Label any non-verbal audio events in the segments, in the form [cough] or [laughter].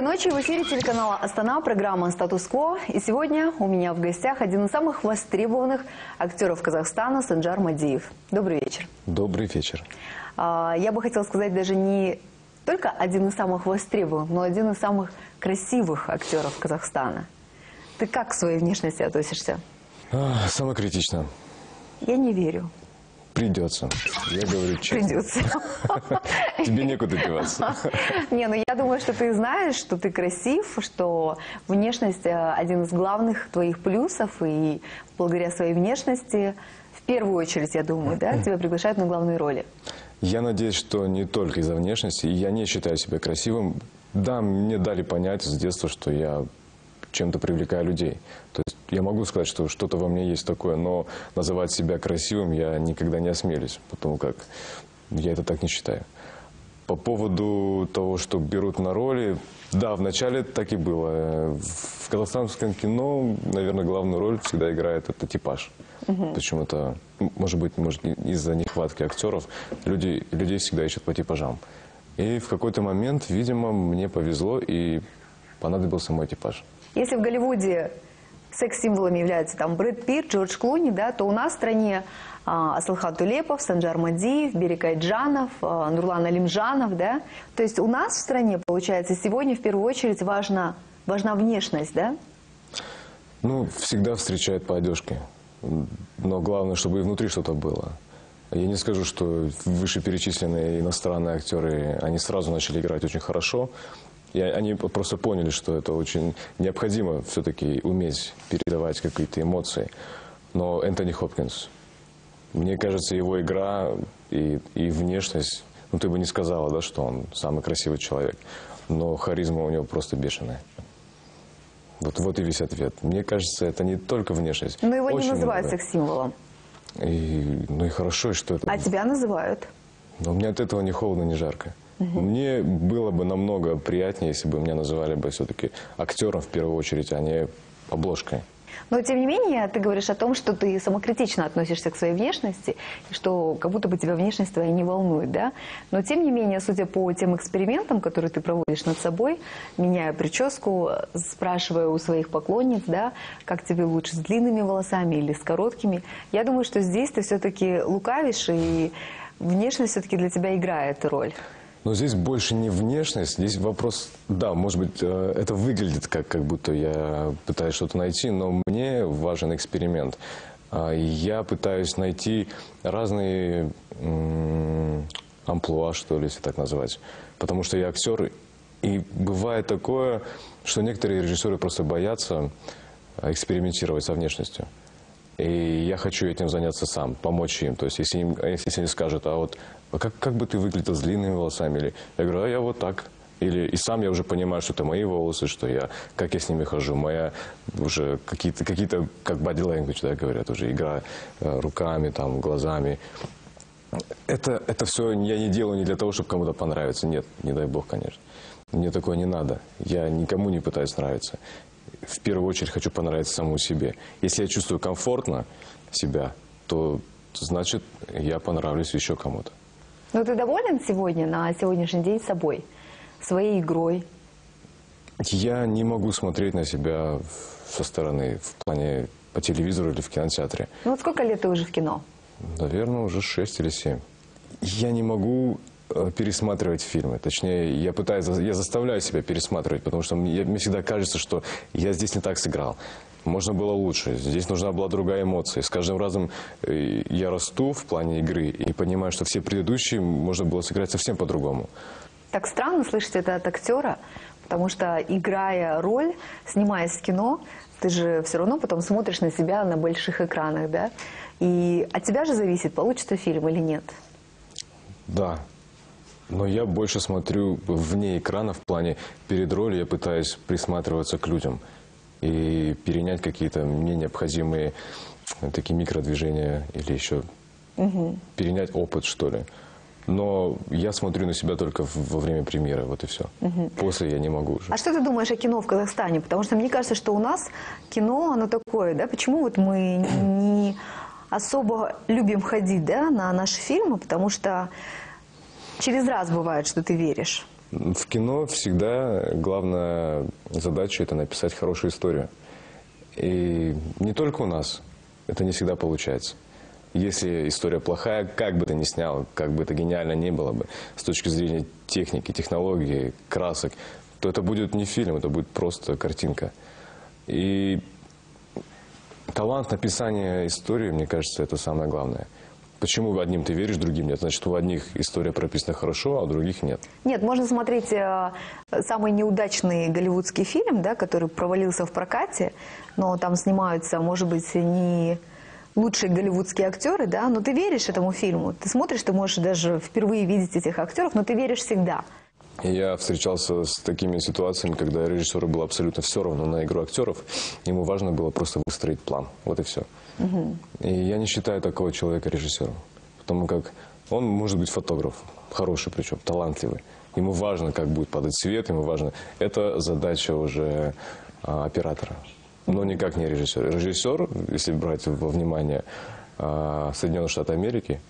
Доброй ночи. В эфире телеканала «Астана» программа «Статус-кво». И сегодня у меня в гостях один из самых востребованных актеров Казахстана Санджар Мадиев. Добрый вечер. Добрый вечер. А, Я бы хотела сказать даже не только один из самых востребованных, но один из самых красивых актеров Казахстана. Ты как к своей внешности относишься? А, Самокритично. Я не верю. Придется. Я говорю честно. Придется. [laughs] Тебе некуда деваться. [laughs] Не, ну я думаю, что ты знаешь, что ты красив, что внешность э, один из главных твоих плюсов, и благодаря своей внешности, в первую очередь, я думаю, да, тебя приглашают на главные роли. Я надеюсь, что не только из-за внешности. Я не считаю себя красивым. Да, мне дали понять с детства, что я чем-то привлекаю людей. То есть я могу сказать, что что-то во мне есть такое, но называть себя красивым я никогда не осмелюсь, потому как я это так не считаю. По поводу того, что берут на роли, да, вначале так и было. В казахстанском кино, наверное, главную роль всегда играет это типаж. Почему-то, м, может быть, может, из-за нехватки актеров, люди, людей всегда ищут по типажам. И в какой-то момент, видимо, мне повезло, и понадобился мой типаж. Если в Голливуде секс-символами являются там Брэд Питт, Джордж Клуни, да, то у нас в стране а, Асылхан Тулепов, Санджар Мадиев, Берекай Джанов, а, Нурлан Алимжанов, да. То есть у нас в стране, получается, сегодня в первую очередь важна, важна внешность, да? Ну, всегда встречают по одежке. Но главное, чтобы и внутри что-то было. Я не скажу, что вышеперечисленные иностранные актеры, они сразу начали играть очень хорошо. И они просто поняли, что это очень необходимо все-таки уметь передавать какие-то эмоции. Но Энтони Хопкинс, мне кажется, его игра и, и внешность, ну ты бы не сказала, да, что он самый красивый человек, но харизма у него просто бешеная. Вот, вот и весь ответ. Мне кажется, это не только внешность. Но его не Очень называют много. секс-символом. И, ну и хорошо, что это. А тебя называют. Но мне от этого ни холодно, ни жарко. Мне было бы намного приятнее, если бы меня называли бы все-таки актером в первую очередь, а не обложкой. Но, тем не менее, ты говоришь о том, что ты самокритично относишься к своей внешности, и что как будто бы тебя внешность твоя не волнует, да? Но, тем не менее, судя по тем экспериментам, которые ты проводишь над собой, меняя прическу, спрашивая у своих поклонниц, да, как тебе лучше, с длинными волосами или с короткими, я думаю, что здесь ты все-таки лукавишь, и внешность все-таки для тебя играет роль. Но здесь больше не внешность, здесь вопрос, да, может быть, э, это выглядит как, как будто я пытаюсь что-то найти, но мне важен эксперимент. А, Я пытаюсь найти разные амплуа, что ли, если так назвать. Потому что я актер, и бывает такое, что некоторые режиссеры просто боятся э, экспериментировать со внешностью. И я хочу этим заняться сам, помочь им. То есть, если, им, если они скажут, а вот как, как бы ты выглядел с длинными волосами? Или я говорю, а я вот так. Или и сам я уже понимаю, что это мои волосы, что я, как я с ними хожу, моя уже какие-то, какие-то как body language, да, говорят, уже игра э, руками, там, глазами. Это, это все я не делаю не для того, чтобы кому-то понравиться. Нет, не дай бог, конечно. Мне такое не надо. Я никому не пытаюсь нравиться. В первую очередь хочу понравиться самому себе. Если я чувствую комфортно себя, то значит я понравлюсь еще кому-то. Но ты доволен сегодня, на сегодняшний день собой, своей игрой? Я не могу смотреть на себя со стороны, в плане по телевизору или в кинотеатре. Ну вот сколько лет ты уже в кино? Наверное, уже 6 или 7. Я не могу пересматривать фильмы. Точнее, я пытаюсь, я заставляю себя пересматривать, потому что мне, мне всегда кажется, что я здесь не так сыграл. Можно было лучше. Здесь нужна была другая эмоция. С каждым разом э, я расту в плане игры и понимаю, что все предыдущие можно было сыграть совсем по-другому. Так странно слышать это от актера, потому что играя роль, снимаясь в кино, ты же все равно потом смотришь на себя на больших экранах, да? И от тебя же зависит, получится фильм или нет. Да. Но я больше смотрю вне экрана, в плане перед ролью я пытаюсь присматриваться к людям и перенять какие-то мне необходимые э, такие микродвижения или еще перенять опыт, что ли. Но я смотрю на себя только во время премьеры, вот и все. После я не могу уже. А что ты думаешь о кино в Казахстане? Потому что мне кажется, что у нас кино, оно такое, да? Почему вот мы не особо любим ходить, да, на наши фильмы? Потому что через раз бывает, что ты веришь. В кино всегда главная задача – это написать хорошую историю. И не только у нас, это не всегда получается. Если история плохая, как бы ты ни снял, как бы это гениально не было бы, с точки зрения техники, технологии, красок, то это будет не фильм, это будет просто картинка. И талант написания истории, мне кажется, это самое главное. Почему одним ты веришь, другим нет? Значит, у одних история прописана хорошо, а у других нет. Нет, можно смотреть э, самый неудачный голливудский фильм, да, который провалился в прокате, но там снимаются, может быть, не лучшие голливудские актеры, да, но ты веришь этому фильму. Ты смотришь, ты можешь даже впервые видеть этих актеров, но ты веришь всегда. Я встречался с такими ситуациями, когда режиссеру было абсолютно все равно на игру актеров. Ему важно было просто выстроить план. Вот и все. И я не считаю такого человека режиссером. Потому как он может быть фотограф, хороший причем, талантливый. Ему важно, как будет падать свет, ему важно. Это задача уже а, оператора, но никак не режиссер. Режиссер, если брать во внимание а, Соединенные Штаты Америки,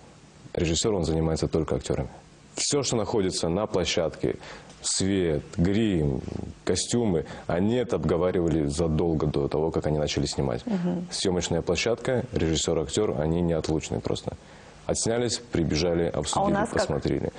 режиссер, он занимается только актерами. Все, что находится на площадке, свет, грим, костюмы, они это обговаривали задолго до того, как они начали снимать. Съемочная площадка, режиссер, актер, они неотлучны просто. Отснялись, прибежали, обсудили, А у нас как? посмотрели.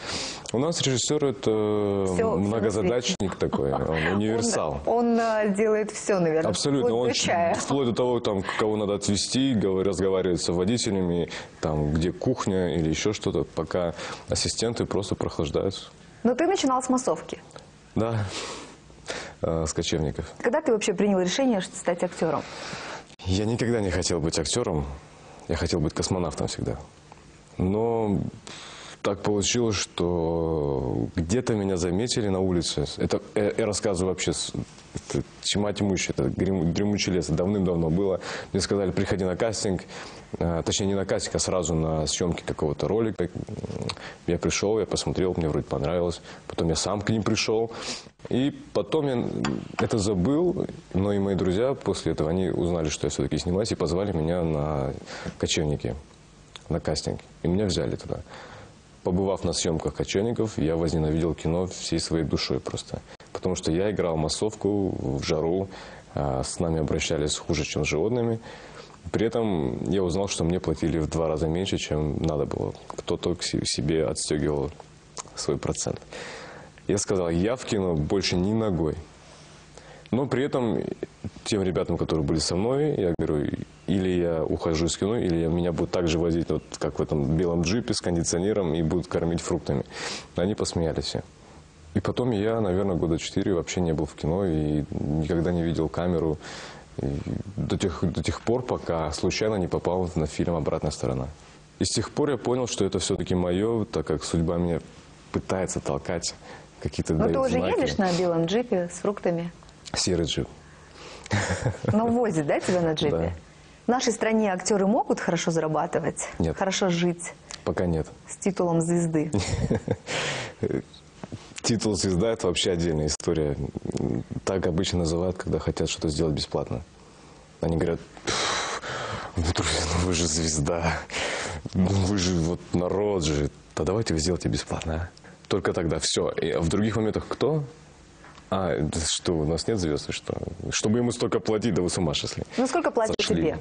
У нас режиссер это Всё, многозадачник такой, [laughs] он универсал. Он, он, э, делает все, наверное. Абсолютно. Он вплоть до того, там, кого надо отвезти, разговаривать с водителями, там, где кухня или еще что-то, пока ассистенты просто прохлаждаются. Но ты начинал с массовки. Да, Э, с кочевников. Когда ты вообще принял решение стать актером? Я никогда не хотел быть актером, я хотел быть космонавтом всегда. Но так получилось, что где-то меня заметили на улице. Это я, я рассказываю вообще это тьма тьмущая, это грем- дремучий лес. Давным-давно было. Мне сказали, приходи на кастинг. А, точнее, не на кастинг, а сразу на съемки какого-то ролика. Я пришел, я посмотрел, мне вроде понравилось. Потом я сам к ним пришел. И потом я это забыл, но и мои друзья после этого, они узнали, что я все-таки снимаюсь, и позвали меня на кочевники на кастинг. И меня взяли туда. Побывав на съемках «Кочевников», я возненавидел кино всей своей душой просто. Потому что я играл массовку в жару, а, с нами обращались хуже, чем с животными. При этом я узнал, что мне платили в два раза меньше, чем надо было. Кто-то себе отстегивал свой процент. Я сказал, я в кино больше ни ногой. Но при этом тем ребятам, которые были со мной, я говорю, или я ухожу из кино, или меня будут так же возить, вот как в этом белом джипе с кондиционером, и будут кормить фруктами. Они посмеялись все. И потом я, наверное, года четыре вообще не был в кино и никогда не видел камеру И до тех, до тех пор, пока случайно не попал на фильм «Обратная сторона». И с тех пор я понял, что это все-таки мое, так как судьба меня пытается толкать, какие-то Но ты уже знаки. едешь на белом джипе с фруктами? Серый джип. [laughs] Ну, возит, да, тебя на джипе? Да. В нашей стране актеры могут хорошо зарабатывать? Нет. Хорошо жить Пока нет. с титулом звезды? [laughs] Титул «Звезда» — это вообще отдельная история. Так обычно называют, когда хотят что-то сделать бесплатно. Они говорят, «Пф, ну, друзья, ну вы же звезда, ну вы же вот народ же, да давайте вы сделайте бесплатно, а?» Только тогда все. И в других моментах кто? А, да что, у нас нет звезд, и что? Чтобы ему столько платить, да вы с ума шли. Ну, сколько платят Сошли. тебе?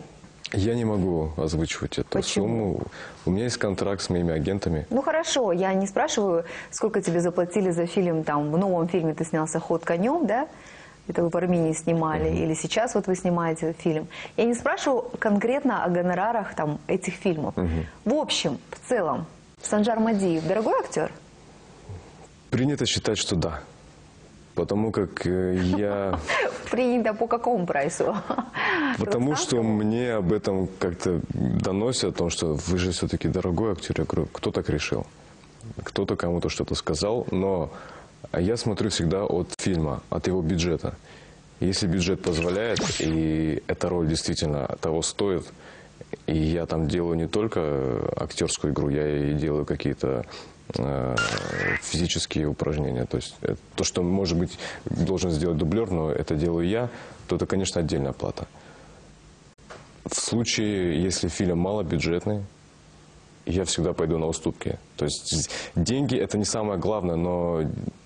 Я не могу озвучивать эту Почему? сумму. У меня есть контракт с моими агентами. Ну хорошо, я не спрашиваю, сколько тебе заплатили за фильм, там, в новом фильме ты снялся «Ход конем», да? Это вы в Армении снимали, или сейчас вот вы снимаете фильм. Я не спрашиваю конкретно о гонорарах там, этих фильмов. В общем, в целом, Санжар Мадиев дорогой актер? Принято считать, что да. Потому как э, я... [laughs] Принято по какому прайсу? Потому что мне об этом как-то доносят, о том, что вы же все-таки дорогой актер. Я говорю, кто так решил? Кто-то кому-то что-то сказал, но я смотрю всегда от фильма, от его бюджета. Если бюджет позволяет, и эта роль действительно того стоит, и я там делаю не только актерскую игру, я и делаю какие-то э, физические упражнения. То есть э, то, что, может быть, должен сделать дублер, но это делаю я, то это, конечно, отдельная плата. В случае, если фильм малобюджетный, я всегда пойду на уступки. То есть деньги это не самое главное, но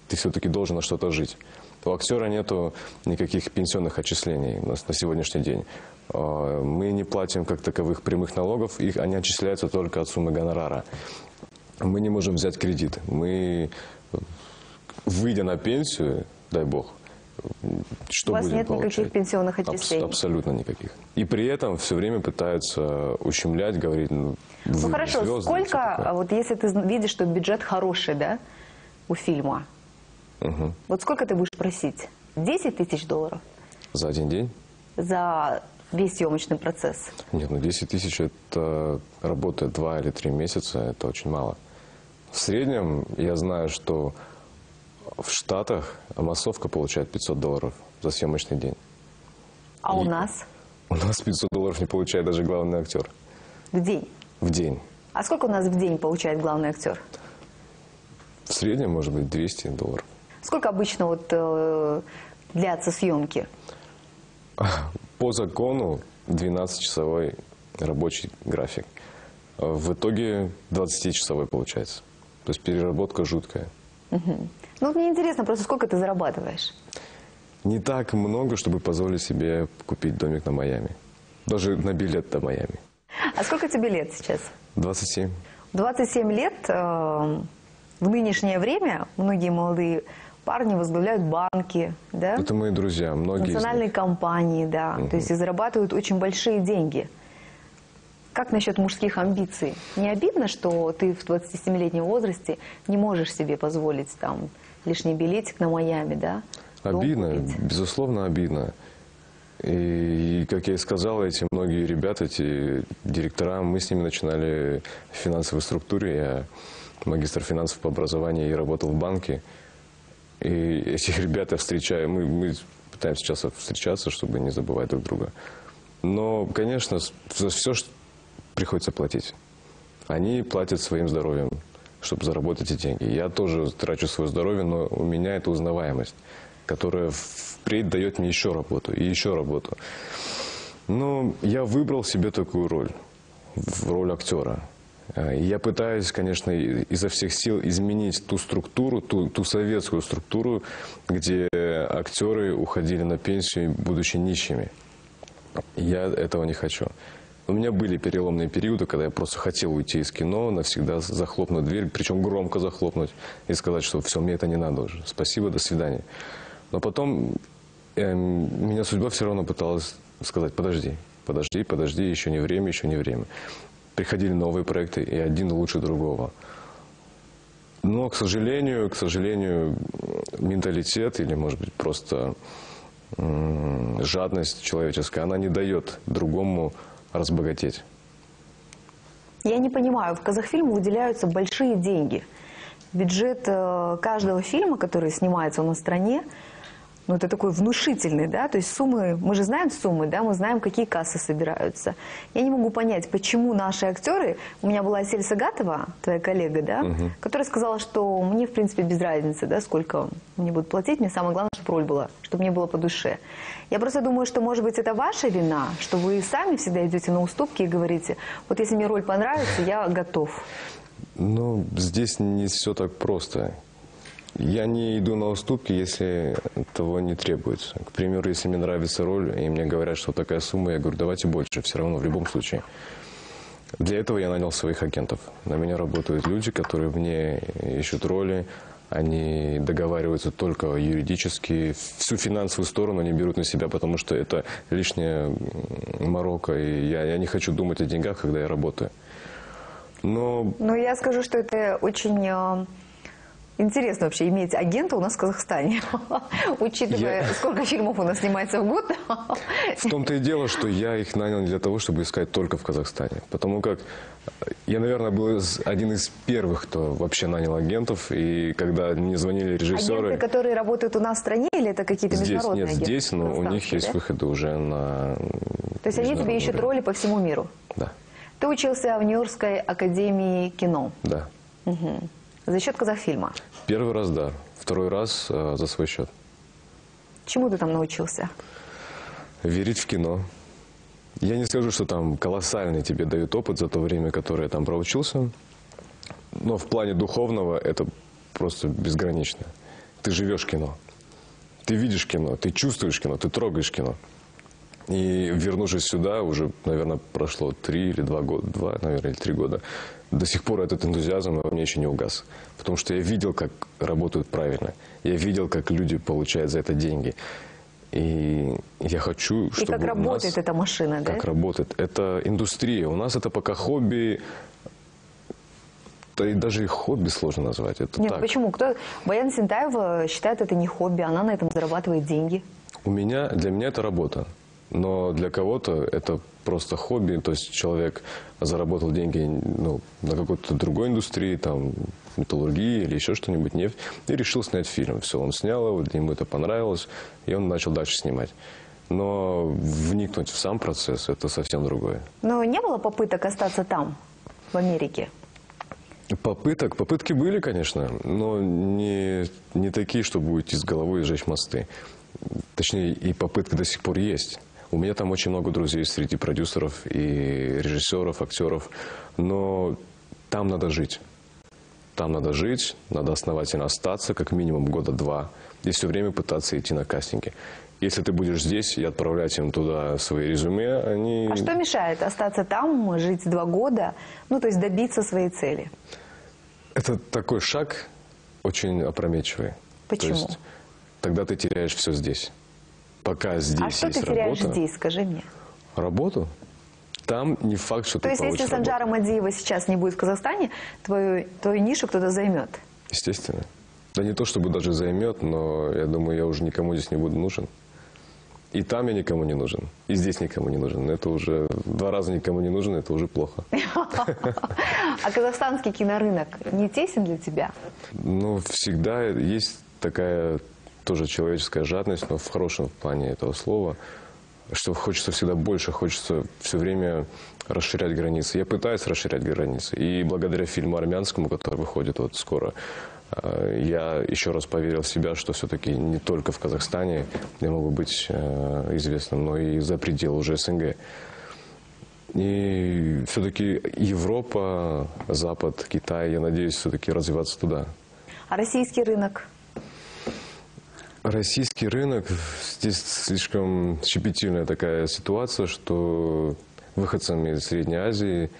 ты все-таки должен на что-то жить. У актера нету никаких пенсионных отчислений на, на сегодняшний день. Э, Мы не платим как таковых прямых налогов, их, они отчисляются только от суммы гонорара. Мы не можем взять кредит. Мы, выйдя на пенсию, дай бог, что У вас будем нет никаких получать? пенсионных Абс- отчислений? абсолютно никаких. И при этом все время пытаются ущемлять, говорить, ну, Ну хорошо, звезды сколько, вот если ты видишь, что бюджет хороший, да, у фильма, Мгм. вот сколько ты будешь просить? 10 тысяч долларов За один день? за весь съемочный процесс? Нет, ну 10 тысяч это работает 2 или 3 месяца, это очень мало. В среднем я знаю, что в Штатах массовка получает 500 долларов за съемочный день. А у И- нас У нас 500 долларов не получает даже главный актер в день? в день. А сколько у нас в день получает главный актер? В среднем, может быть, 200 долларов. Сколько обычно вот э, длятся съемки? [laughs] По закону 12-часовой рабочий график. В итоге 20-часовой получается. То есть переработка жуткая. Ну вот мне интересно просто, сколько ты зарабатываешь? Не так много, чтобы позволить себе купить домик на Майами. Даже на билет до Майами. А сколько тебе лет сейчас? 27. 27 лет э, в нынешнее время многие молодые парни возглавляют банки, да? Это мои друзья, многие национальные компании, да, то есть и зарабатывают очень большие деньги. Как насчет мужских амбиций? Не обидно, что ты в 27-летнем возрасте не можешь себе позволить там лишний билетик на Майами, да? Обидно, безусловно, обидно. И, и, как я и сказал, эти многие ребята, эти директора, мы с ними начинали в финансовой структуре. Я магистр финансов по образованию и работал в банке. И этих [laughs] ребят я встречаю. Мы, мы пытаемся сейчас встречаться, чтобы не забывать друг друга. Но, конечно, все что приходится платить. Они платят своим здоровьем, чтобы заработать эти деньги. Я тоже трачу свое здоровье, но у меня это узнаваемость, которая впредь дает мне еще работу и еще работу. Но я выбрал себе такую роль, в роль актера. И Я пытаюсь, конечно, изо всех сил изменить ту структуру, ту, ту советскую структуру, где актеры уходили на пенсию, будучи нищими. Я этого не хочу. У меня были переломные периоды, когда я просто хотел уйти из кино, навсегда захлопнуть дверь, причем громко захлопнуть и сказать, что все, мне это не надо уже. Спасибо, до свидания. Но потом эм, меня судьба все равно пыталась сказать, подожди, подожди, подожди, еще не время, еще не время. Приходили новые проекты, и один лучше другого. Но, к сожалению, к сожалению, менталитет или, может быть, просто жадность человеческая, она не дает другому разбогатеть. Я не понимаю, в Казахфильму выделяются большие деньги. Бюджет э, каждого фильма, который снимается у нас в стране, ну, это такой внушительный, да, то есть суммы, мы же знаем суммы, да, мы знаем, какие кассы собираются. Я не могу понять, почему наши актеры, у меня была Асель Сагатова, твоя коллега, да, которая сказала, что мне, в принципе, без разницы, да, сколько мне будут платить, мне самое главное, чтобы роль была, чтобы мне было по душе. Я просто думаю, что, может быть, это ваша вина, что вы сами всегда идете на уступки и говорите, вот если мне роль понравится, я готов. Но здесь не все так просто. Я не иду на уступки, если того не требуется. К примеру, если мне нравится роль, и мне говорят, что такая сумма, я говорю, давайте больше, все равно, в любом случае. Для этого я нанял своих агентов. На меня работают люди, которые мне ищут роли, они договариваются только юридически, всю финансовую сторону они берут на себя, потому что это лишняя морока, и я, я не хочу думать о деньгах, когда я работаю. Но Ну, я скажу, что это очень э, интересно вообще иметь агента у нас в Казахстане. [laughs] Учитывая, Я- сколько фильмов у нас снимается в год. В том-то и дело, что я их нанял не для того, чтобы искать только в Казахстане. Потому как э, я, наверное, был один из первых, кто вообще нанял агентов. И когда мне звонили режиссеры... Агенты, которые работают у нас в стране, или это какие-то Здесь международные нет, агенты? здесь, но у них есть да? выходы уже на То есть они тебе ищут роли по всему миру. Да, Ты учился в Нью-Йоркской академии кино да. Мгм. За счет Казахфильма. Первый раз, да. Второй раз э, за свой счет. Чему ты там научился? Верить в кино. Я не скажу, что там колоссальный тебе дают опыт за то время, которое я там проучился. Но в плане духовного это просто безгранично. ты живешь кино. Ты видишь кино, ты чувствуешь кино, ты трогаешь кино. И вернувшись сюда, уже, наверное, прошло три или два года, два, наверное, или три года, до сих пор этот энтузиазм во мне еще не угас. Потому что я видел, как работают правильно. Я видел, как люди получают за это деньги. И я хочу, чтобы И как работает нас- эта машина, да? как работает. Это индустрия. У нас это пока хобби. Да и даже и хобби сложно назвать. Это Нет, так. почему? Кто... Баян Синтаева считает это не хобби, она на этом зарабатывает деньги. У меня, для меня это работа. Но для кого-то это просто хобби. То есть человек заработал деньги ну, на какой-то другой индустрии, там, металлургии или еще что-нибудь, нефть, и решил снять фильм. Все, он снял его, ему это понравилось, и он начал дальше снимать. Но вникнуть в сам процесс – это совсем другое. Но не было попыток остаться там, в Америке? Попыток, попытки были, конечно, но не, не такие, чтобы уйти с головой и сжечь мосты. Точнее, и попытка до сих пор есть. У меня там очень много друзей среди продюсеров и режиссеров, актеров, но там надо жить. Там надо жить, надо основательно остаться, как минимум года два, и все время пытаться идти на кастинги. Если ты будешь здесь и отправлять им туда свои резюме, они... А что мешает остаться там, жить два года, ну, то есть добиться своей цели? Это такой шаг очень опрометчивый. Почему? То есть, тогда ты теряешь все здесь. Пока здесь а что есть ты теряешь работа. здесь, скажи мне? Работу? Там не факт, что То ты есть, если работу. Санджара Мадиева сейчас не будет в Казахстане, твою, твою нишу кто-то займет. Естественно. Да не то, чтобы даже займет, но я думаю, я уже никому здесь не буду нужен. И там я никому не нужен, и здесь никому не нужен. Это уже два раза никому не нужен, это уже плохо. [laughs] А казахстанский кинорынок не тесен для тебя? Ну, всегда есть такая тоже человеческая жадность, но в хорошем плане этого слова, что хочется всегда больше, хочется все время расширять границы. Я пытаюсь расширять границы. И благодаря фильму армянскому, который выходит вот скоро, э, я еще раз поверил в себя, что все-таки не только в Казахстане я могу быть э, известным, но и за пределы уже СНГ. И все-таки Европа, Запад, Китай, я надеюсь все-таки развиваться туда. А российский рынок? Российский рынок, здесь слишком щепетильная такая ситуация, что выходцам из Средней Азии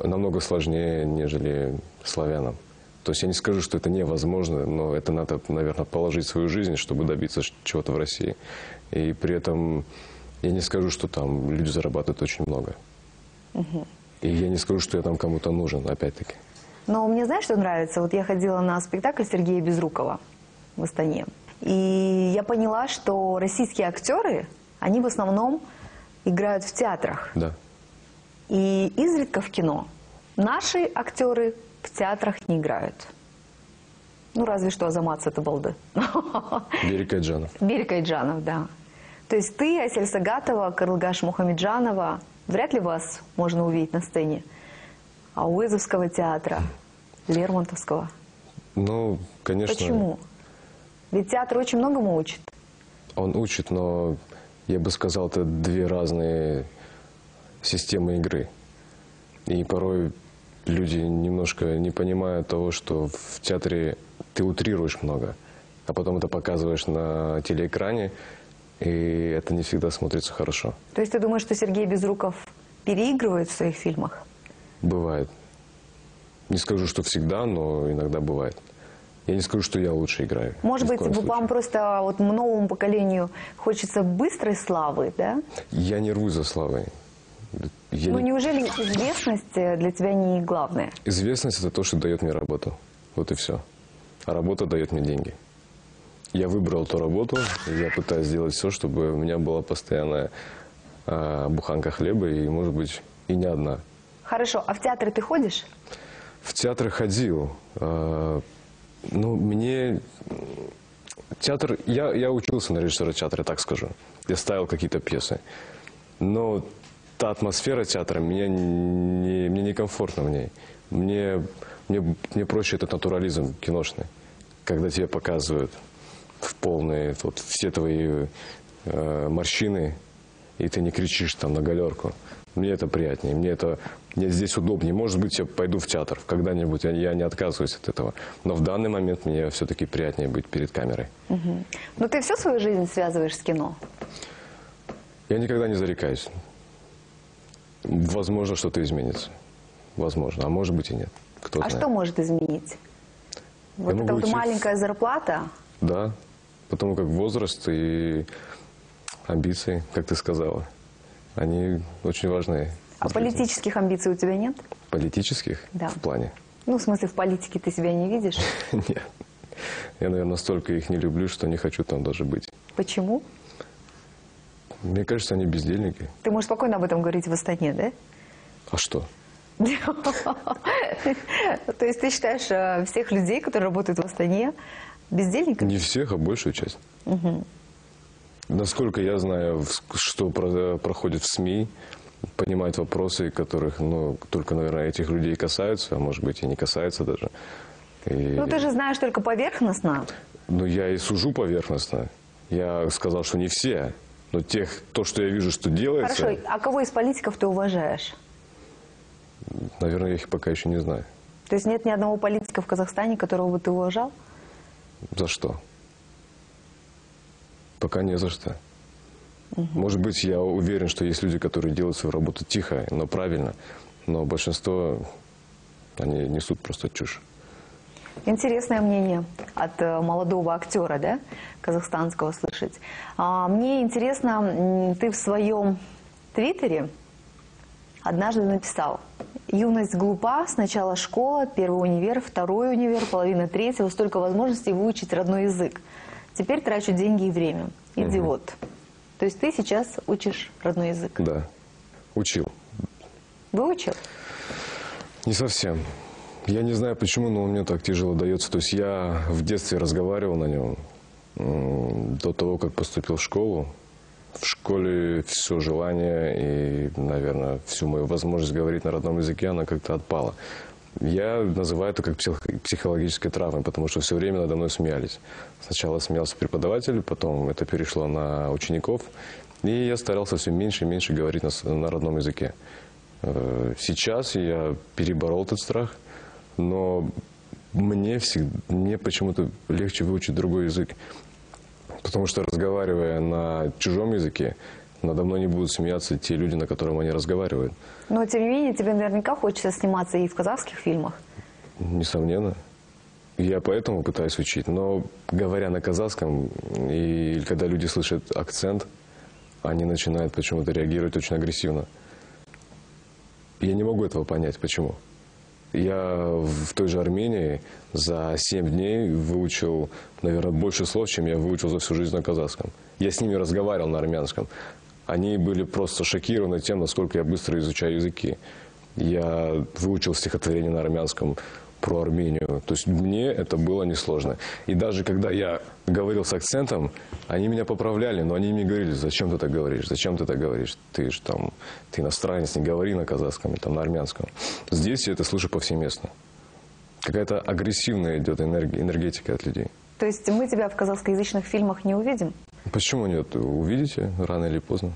намного сложнее, нежели славянам. То есть я не скажу, что это невозможно, но это надо, наверное, положить свою жизнь, чтобы добиться чего-то в России. И при этом я не скажу, что там люди зарабатывают очень много. И я не скажу, что я там кому-то нужен, опять-таки. Но мне знаешь, что нравится? Вот я ходила на спектакль Сергея Безрукова в Астане. И я поняла, что российские актеры, они в основном играют в театрах. Да. И изредка в кино. Наши актеры в театрах не играют. Ну, разве что Азамат Сатыбалды. [laughs] Берег Айджанов. Берег Айджанов, да. То есть ты, Асель Сагатова, Карлгаш Мухамеджанова, вряд ли вас можно увидеть на сцене. А у Уэзовского театра, Лермонтовского. Ну, конечно. Почему? Ведь театр очень многому учит. Он учит, но я бы сказал, это две разные системы игры. И порой люди немножко не понимают того, что в театре ты утрируешь много, а потом это показываешь на телеэкране, и это не всегда смотрится хорошо. То есть ты думаешь, что Сергей Безруков переигрывает в своих фильмах? Бывает. Не скажу, что всегда, но иногда бывает. Я не скажу, что я лучше играю. Может быть, коем вам случае. просто вот новому поколению хочется быстрой славы, да? Я не рвусь за славой. Я Ну не- неужели известность э, для тебя не главное? Известность это то, что дает мне работу. Вот и все. А работа дает мне деньги. Я выбрал эту работу, я пытаюсь сделать все, чтобы у меня была постоянная а, буханка хлеба, и, может быть, и не одна. Хорошо, а в театры ты ходишь? В театр ходил. а, ну, мне... Театр... Я, я учился на режиссера театра, так скажу. Я ставил какие-то пьесы. Но та атмосфера театра, меня не, мне некомфортно в ней. Мне, мне, мне проще этот натурализм киношный, когда тебе показывают в полные вот, все твои э, морщины, и ты не кричишь там на галерку. Мне это приятнее, мне это мне здесь удобнее. Может быть, я пойду в театр когда-нибудь, я, я не отказываюсь от этого. Но в данный момент мне все-таки приятнее быть перед камерой. Но ты всю свою жизнь связываешь с кино? Я никогда не зарекаюсь. Возможно, что-то изменится. Возможно, а может быть и нет. Кто а знает. что может изменить? Вот могу эта вот в- маленькая зарплата, Да, потому как возраст и амбиции, как ты сказала, они очень важны. а политических амбиций у тебя нет? Политических Да. в плане? Ну, в смысле, в политике ты себя не видишь? [laughs] Нет. Я, наверное, настолько их не люблю, что не хочу там даже быть. Почему? Мне кажется, они бездельники. Ты можешь спокойно об этом говорить в Астане, да? А что? [laughs] То есть ты считаешь э, всех людей, которые работают в Астане, бездельниками? Не всех, а большую часть. Насколько я знаю, что про- проходит в СМИ, понимают вопросы, которых, ну, только, наверное, этих людей касаются, а может быть и не касаются даже. И- Ну, ты же знаешь только поверхностно. Ну, я и сужу поверхностно. Я сказал, что не все, но тех, то, что я вижу, что делается, Хорошо, а кого из политиков ты уважаешь? наверное, я их пока еще не знаю. То есть нет ни одного политика в Казахстане, которого бы ты уважал? За что? Пока не за что. Может быть, я уверен, что есть люди, которые делают свою работу тихо, но правильно. Но большинство, они несут просто чушь. Интересное мнение от э, молодого актера, да, казахстанского слышать. А, мне интересно, ты в своем твиттере однажды написал, юность глупа, сначала школа, первый универ, второй универ, половина третьего, столько возможностей выучить родной язык. Теперь трачу деньги и время. Идиот. То есть ты сейчас учишь родной язык. Да, учил. Выучил? Не совсем. Я не знаю почему, но мне так тяжело дается. То есть я в детстве разговаривал на нем до того, как поступил в школу. В школе все желание и, наверное, всю мою возможность говорить на родном языке, она как-то отпала. Я называю это как псих- психологической травмой, потому что все время надо мной смеялись. Сначала смеялся преподаватель, потом это перешло на учеников, и я старался все меньше и меньше говорить на, на родном языке. Э, Сейчас я переборол этот страх, но мне, всегда, мне почему-то легче выучить другой язык. Потому что разговаривая на чужом языке, надо мной не будут смеяться те люди, на котором они разговаривают. Но тем не менее, тебе наверняка хочется сниматься и в казахских фильмах. Несомненно. Я поэтому пытаюсь учить. Но говоря на казахском, и когда люди слышат акцент, они начинают почему-то реагировать очень агрессивно. Я не могу этого понять, почему. Я в той же Армении за 7 дней выучил, наверное, больше слов, чем я выучил за всю жизнь на казахском. Я с ними разговаривал на армянском. Они были просто шокированы тем, насколько я быстро изучаю языки. Я выучил стихотворение на армянском про Армению. То есть мне это было несложно. И даже когда я говорил с акцентом, они меня поправляли, но они мне говорили, зачем ты так говоришь, зачем ты так говоришь, ты же там, ты иностранец, не говори на казахском там на армянском. Здесь я это слышу повсеместно. Какая-то агрессивная идет энергетика от людей. То есть мы тебя в казахскоязычных фильмах не увидим? Почему нет? Увидите рано или поздно.